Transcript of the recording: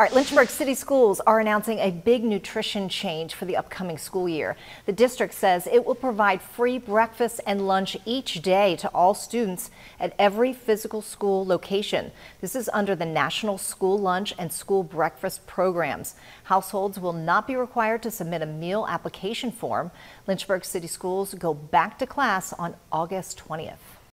All right, Lynchburg City Schools are announcing a big nutrition change for the upcoming school year. The district says it will provide free breakfast and lunch each day to all students at every physical school location. This is under the National School Lunch and School Breakfast programs. Households will not be required to submit a meal application form. Lynchburg City Schools go back to class on August 20th.